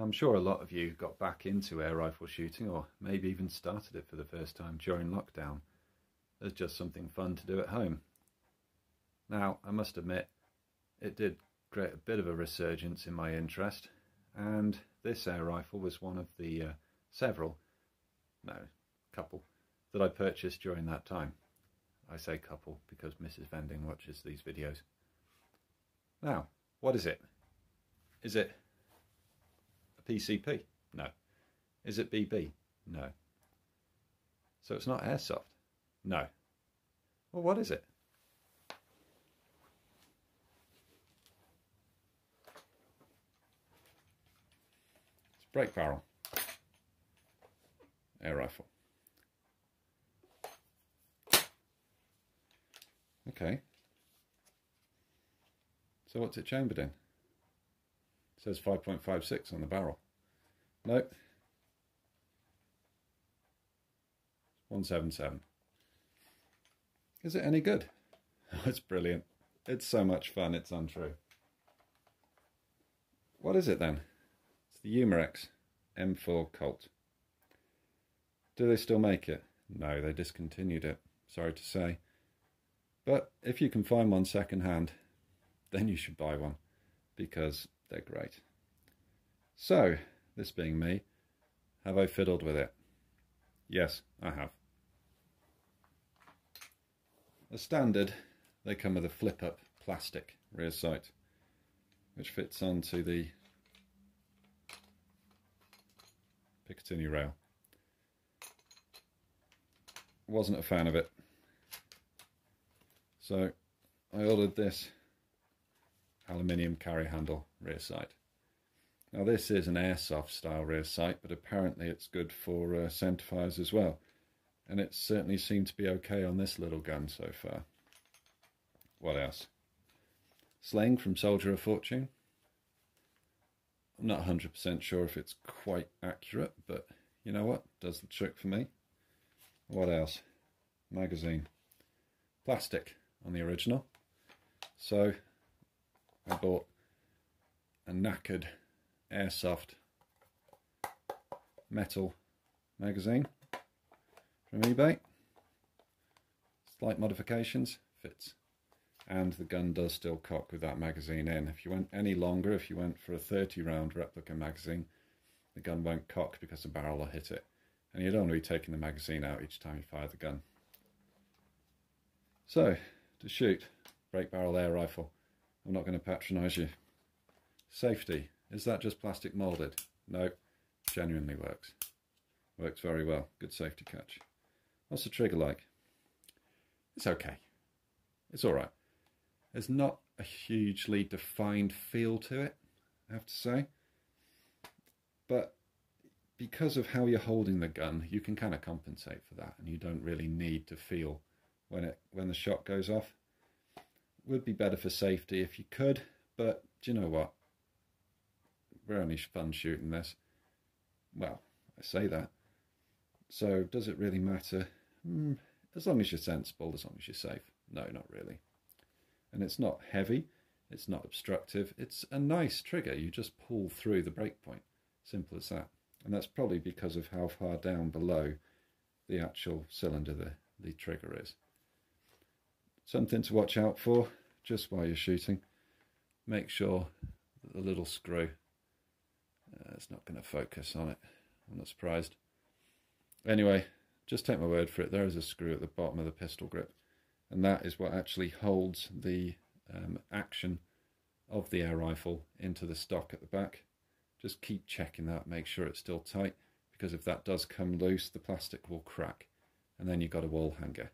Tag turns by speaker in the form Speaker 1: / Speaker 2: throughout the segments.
Speaker 1: I'm sure a lot of you got back into air rifle shooting or maybe even started it for the first time during lockdown as just something fun to do at home. Now, I must admit, it did create a bit of a resurgence in my interest and this air rifle was one of the uh, several, no, couple, that I purchased during that time. I say couple because Mrs. Vending watches these videos. Now, what is it? Is it PCP? No. Is it BB? No. So it's not airsoft? No. Well, what is it? It's break barrel. Air rifle. Okay. So what's it chambered in? It says 5.56 on the barrel. Nope. 177. Is it any good? Oh, it's brilliant. It's so much fun, it's untrue. What is it then? It's the Umarex M4 Colt. Do they still make it? No, they discontinued it, sorry to say. But if you can find one second hand, then you should buy one because they're great. So, this being me, have I fiddled with it? Yes, I have. As standard, they come with a flip-up plastic rear sight, which fits onto the Picatinny rail. Wasn't a fan of it. So I ordered this aluminium carry handle rear sight. Now this is an airsoft style rear sight, but apparently it's good for uh, centerfires as well. And it certainly seemed to be okay on this little gun so far. What else? Sling from Soldier of Fortune. I'm not 100% sure if it's quite accurate, but you know what? Does the trick for me. What else? Magazine. Plastic on the original. So I bought a knackered airsoft metal magazine from eBay. Slight modifications, fits. And the gun does still cock with that magazine in. If you went any longer, if you went for a 30 round replica magazine, the gun won't cock because the barrel will hit it. And you don't want to be taking the magazine out each time you fire the gun. So, to shoot, break barrel air rifle. I'm not going to patronise you. Safety, is that just plastic moulded? No, genuinely works. Works very well, good safety catch. What's the trigger like? It's okay. It's alright. There's not a hugely defined feel to it, I have to say. But because of how you're holding the gun, you can kind of compensate for that and you don't really need to feel when it when the shot goes off. Would be better for safety if you could, but do you know what? We're only fun shooting this. Well, I say that. So does it really matter? Mm, as long as you're sensible, as long as you're safe. No, not really. And it's not heavy, it's not obstructive, it's a nice trigger. You just pull through the breakpoint. Simple as that. And that's probably because of how far down below the actual cylinder the, the trigger is. Something to watch out for just while you're shooting. Make sure that the little screw, uh, it's not going to focus on it. I'm not surprised. Anyway, just take my word for it. There is a screw at the bottom of the pistol grip. And that is what actually holds the um, action of the air rifle into the stock at the back. Just keep checking that, make sure it's still tight, because if that does come loose, the plastic will crack, and then you've got a wall hanger.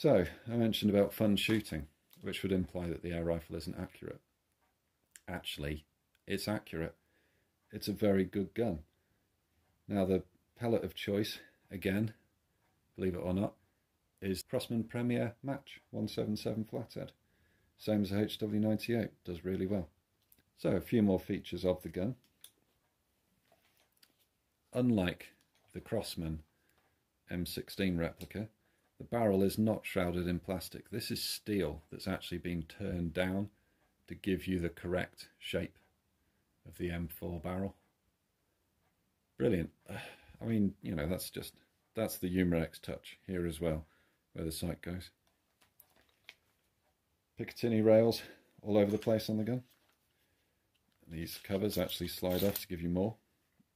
Speaker 1: So, I mentioned about fun shooting, which would imply that the air rifle isn't accurate. Actually, it's accurate. It's a very good gun. Now, the pellet of choice, again, believe it or not, is Crosman Premier Match 177 Flathead. Same as a HW98, does really well. So, a few more features of the gun. Unlike the Crosman M16 replica, the barrel is not shrouded in plastic. This is steel that's actually been turned down to give you the correct shape of the M4 barrel. Brilliant. I mean, you know, that's just, that's the Umarex touch here as well, where the sight goes. Picatinny rails all over the place on the gun. These covers actually slide off to give you more.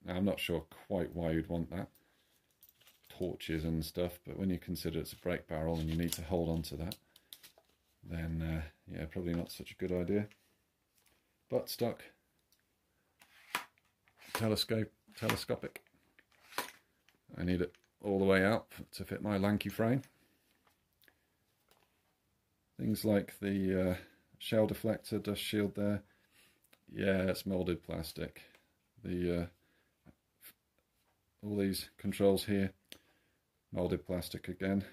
Speaker 1: Now, I'm not sure quite why you'd want that. Torches and stuff, but when you consider it's a break barrel and you need to hold on to that, then uh, yeah, probably not such a good idea. Butt stock, telescope, telescopic. I need it all the way out to fit my lanky frame. Things like the uh, shell deflector, dust shield there. Yeah, it's molded plastic. The uh, all these controls here, molded plastic again.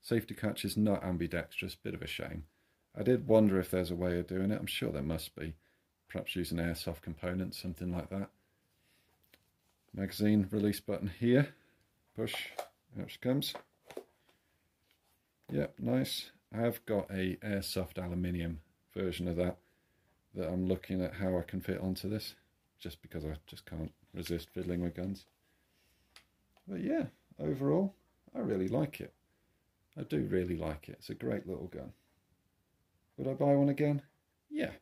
Speaker 1: Safety catch is not ambidextrous, bit of a shame. I did wonder if there's a way of doing it. I'm sure there must be. Perhaps using airsoft components, something like that. Magazine release button here. Push, out she comes. Yep, nice. I've got a airsoft aluminium version of that that I'm looking at how I can fit onto this just because I just can't resist fiddling with guns. But yeah, overall, I really like it. I do really like it. It's a great little gun. Would I buy one again? Yeah,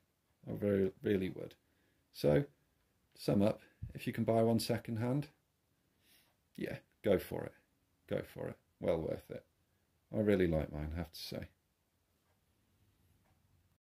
Speaker 1: I very really would. So, sum up, if you can buy one second hand, yeah, go for it. Go for it. Well worth it. I really like mine, I have to say.